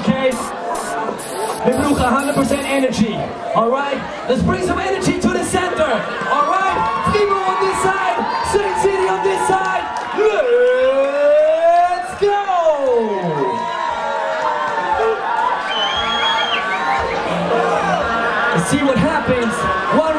okay? We brauchen 100% energy, alright? Let's bring some energy to the center, alright? people on this side, Sing City on this side. Let's go! Let's see what happens. One